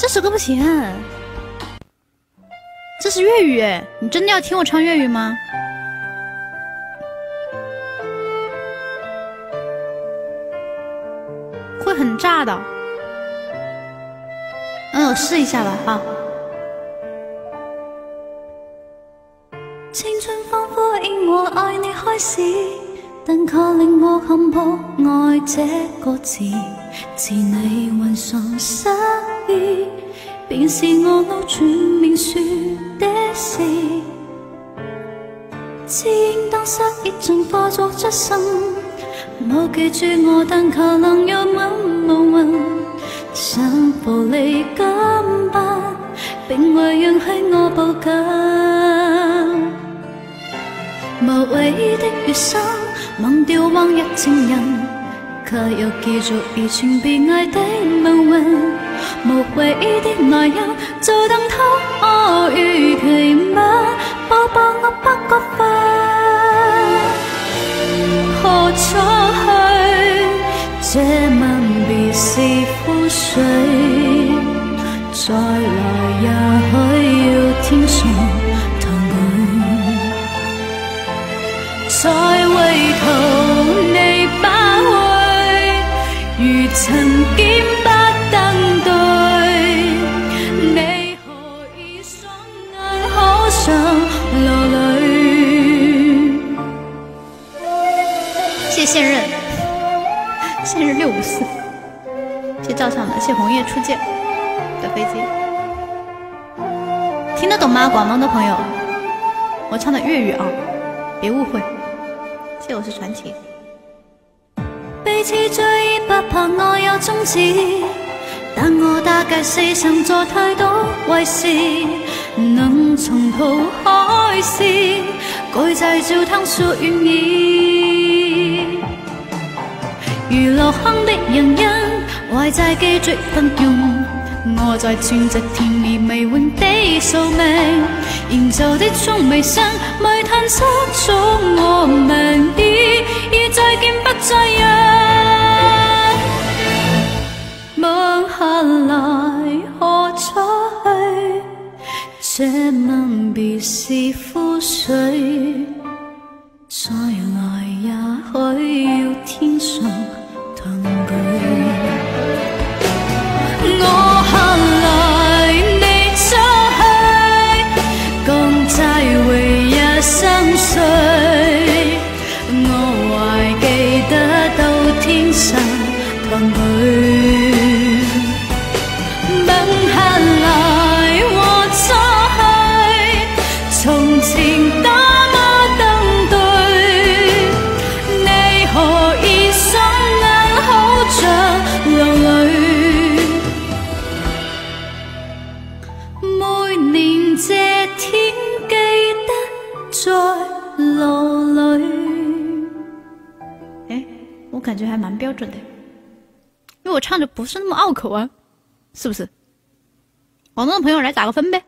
这首歌不行，这是粤语哎，你真的要听我唱粤语吗？会很炸的。嗯，我试一下吧，哈。青春仿佛因我爱你开始，但却令我看破爱这个字。自你混上失便是我勾转命书的事。只应当失忆尽化作出生，冇记住我，但求能有吻无魂。想步离今晚，并为让喺我步近。无谓的月生，忘掉往日情人。却又继续移情别爱的命运运，无悔的来日，就等他如其吻，抱抱我不觉分。何处去？这吻别是覆水，再来也许要天上同去，再回头你不。如曾剑现任，现任六五四，谢照相的，谢红叶初见的飞机，听得懂吗？广东的朋友，我唱的粤语啊，别误会。谢我是传奇。彼此追不怕我有宗旨，但我大概死心做太多坏事，能从头开始，改制照汤说愿意。如落坑的人因坏债记住分用，我在存着甜而未换的宿命，研究的葱眉生，迷探失咗我名义，已再见不再样。来何出去？这吻别是覆水，再来感觉还蛮标准的，因为我唱的不是那么拗口啊，是不是？广东的朋友来打个分呗。